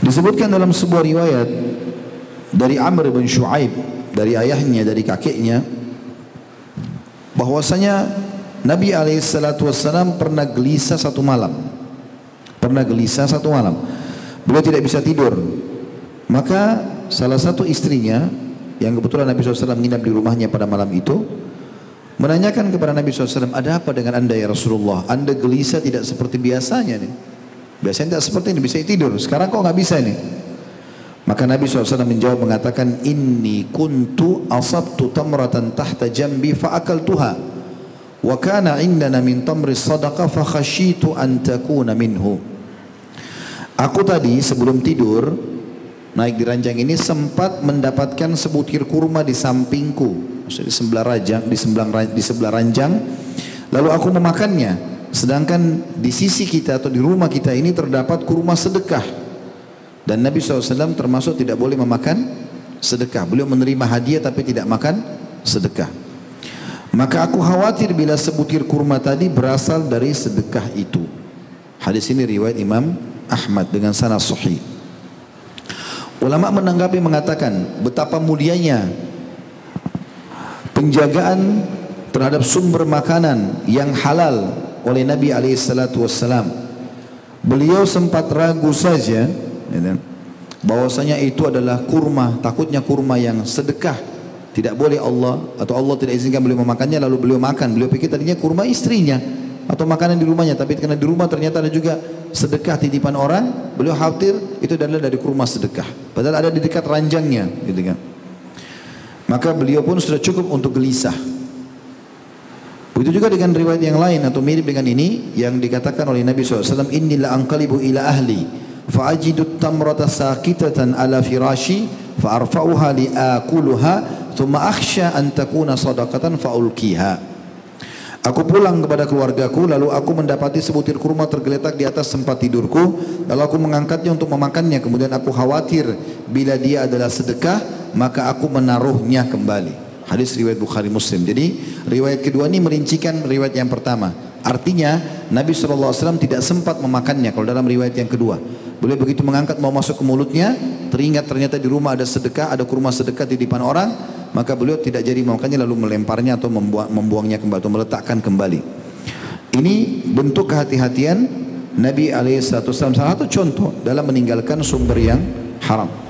Disebutkan dalam sebuah riwayat dari Amr bin Shu'aib dari ayahnya dari kakeknya bahwasanya Nabi SAW pernah gelisah satu malam. Pernah gelisah satu malam. Beliau tidak bisa tidur. Maka salah satu istrinya yang kebetulan Nabi SAW menginap di rumahnya pada malam itu menanyakan kepada Nabi SAW ada apa dengan anda ya Rasulullah anda gelisah tidak seperti biasanya nih biasanya tidak seperti ini bisa tidur. Sekarang kok nggak bisa nih maka Nabi SAW menjawab mengatakan inni kuntu asabtu tamratan tahta jambi faakal tuha wa kana indana min tamri sadaqa fa an takuna minhu. Aku tadi sebelum tidur naik di ranjang ini sempat mendapatkan sebutir kurma di sampingku. Maksudnya di sebelah ranjang di sebelah di sebelah ranjang. Lalu aku memakannya sedangkan di sisi kita atau di rumah kita ini terdapat kurma sedekah. Dan Nabi SAW termasuk tidak boleh memakan sedekah. Beliau menerima hadiah tapi tidak makan sedekah. Maka aku khawatir bila sebutir kurma tadi berasal dari sedekah itu. Hadis ini riwayat Imam Ahmad dengan sanad sahih. Ulama menanggapi mengatakan betapa mulianya penjagaan terhadap sumber makanan yang halal oleh Nabi wassalam. Beliau sempat ragu saja ya, bahwasanya itu adalah kurma, takutnya kurma yang sedekah. Tidak boleh Allah atau Allah tidak izinkan beliau memakannya lalu beliau makan. Beliau pikir tadinya kurma istrinya atau makanan di rumahnya tapi karena di rumah ternyata ada juga sedekah titipan orang, beliau khawatir itu adalah dari kurma sedekah. Padahal ada di dekat ranjangnya, gitu kan. Maka beliau pun sudah cukup untuk gelisah. Begitu juga dengan riwayat yang lain atau mirip dengan ini yang dikatakan oleh Nabi SAW, Inilah angkalibu ila ahli, fa'ajidu tamrata sakitatan ala firashi, fa'arfa'uha li'akuluha, thumma akhsha an takuna sadaqatan fa'ulkiha. Aku pulang kepada keluargaku lalu aku mendapati sebutir kurma tergeletak di atas tempat tidurku. Lalu aku mengangkatnya untuk memakannya. Kemudian aku khawatir bila dia adalah sedekah maka aku menaruhnya kembali hadis riwayat Bukhari Muslim jadi riwayat kedua ini merincikan riwayat yang pertama artinya Nabi SAW tidak sempat memakannya kalau dalam riwayat yang kedua Beliau begitu mengangkat mau masuk ke mulutnya, teringat ternyata di rumah ada sedekah, ada kurma sedekah depan orang, maka beliau tidak jadi memakannya lalu melemparnya atau membuang, membuangnya kembali atau meletakkan kembali. Ini bentuk kehati-hatian Nabi alaihi salah satu contoh dalam meninggalkan sumber yang haram.